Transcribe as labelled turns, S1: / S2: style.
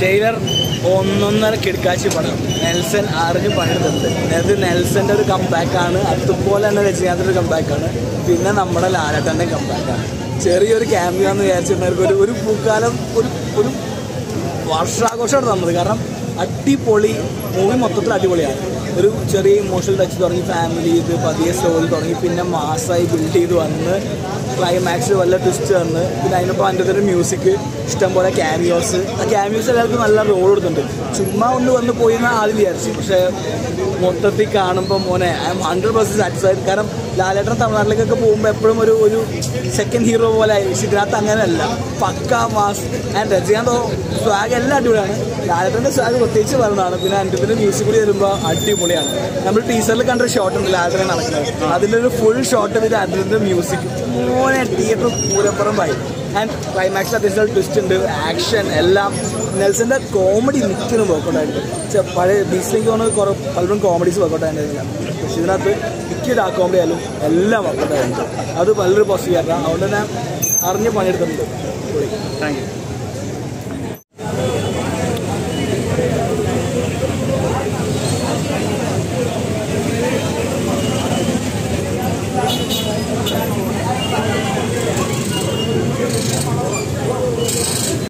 S1: Jailer ഒന്നൊന്നര കിടക്കാച്ചി പടം. Nelson അറിഞ്ഞ് പണിയെടുത്തിട്ടുണ്ട്. അത് നെൽസന്റെ ഒരു കംബാക്ക് ആണ്. അതുപോലെ തന്നെ രജനീകാന്തിന്റെ ഒരു കംബാക്ക് ആണ്. പിന്നെ നമ്മുടെ ലാലേട്ടന്റെ കംബാക്ക് ആണ്. ചെറിയൊരു ക്യാമ്പിയാന്ന് വിചാരിച്ചിട്ടുണ്ടായിരിക്കും ഒരു ഒരു പൂക്കാലം ഒരു ഒരു വർഷാഘോഷമാണ് നമ്മൾ കാരണം അടിപൊളി മൂവി മൊത്തത്തിൽ അടിപൊളിയാണ്. ഒരു ചെറിയ ഇമോഷണൽ ടച്ച് തുടങ്ങി ഫാമിലി ഇത് പതിയെ സ്റ്റോറി തുടങ്ങി പിന്നെ മാസമായി ബിൽഡ് ചെയ്ത് വന്ന് ക്ലൈമാക്സ് വല്ല ട്വിസ്റ്റ് വന്ന് പിന്നെ അതിനൊപ്പം അതിന്റെ ഒരു മ്യൂസിക് ഇഷ്ടംപോലെ ക്യാമിയോസ് ആ ക്യാമിയോസ് എല്ലാവർക്കും നല്ല റോൾ കൊടുത്തിട്ടുണ്ട്. ചുമ്മാ ഒന്ന് വന്ന് പോയി എന്ന് ആദ്യം വിചാരിച്ചു. പക്ഷേ മൊത്തത്തിൽ കാണുമ്പോൾ മോനെ I M hundred percent satisfied കാരണം ലാലേട്ടൻ തമിഴ്നാട്ടിലേക്കൊക്കെ പോകുമ്പോൾ എപ്പോഴും ഒരു ഒരു സെക്കൻഡ് ഹീറോ പോലെ ആയി. ഇതിനകത്ത് അങ്ങനെയല്ല. പക്ക മാസ്. ആൻഡ് രജയാന്തോ സ്വാഗ് എല്ലാം അടിപൊളിയാണ്. ലാലേട്ടന്റെ സ്വാഗ് പ്രത്യേകിച്ച് പറയുന്നതാണ് പിന്നെ എന്റെ മ്യൂസിക് കൂടി വരുമ്പോൾ അടിപൊളിയാണ്. നമ്മൾ ടീച്ചറിൽ കണ്ട ഷോട്ട് ഉണ്ട് ലാലേട്ടനെ നടക്കുന്നത്. അതിന്റെ ഒരു ഫുൾ ഷോട്ട് വിത്ത് അതിന്റെ മ്യൂസിക് മോനെ തിയേറ്റർ പൂരപ്പുറമ്പായി ആൻഡ് ക്ലൈമാക്സ് അത്യാവശ്യം ട്വിസ്റ്റ് ഉണ്ട് ആക്ഷൻ എല്ലാം. നെൽസന്റെ കോമഡി നിൽക്കുന്നു വർക്കൗട്ടായിട്ട് പഴയ ബീസിലേക്ക് പോകുന്ന കുറെ പലരും കോമഡീസ് വർക്കൗട്ട് പക്ഷേ പക്ഷെ ഇതിനകത്ത് മിക്ക ആ കോമഡി ആയാലും എല്ലാം വർക്കൗട്ടായിട്ടുണ്ട് അത് പലരും പോസിറ്റീവ് ആക്കാം അതുകൊണ്ട് തന്നെ അറിഞ്ഞ് പണിയെടുത്തിട്ടുണ്ട്.
S2: Thank you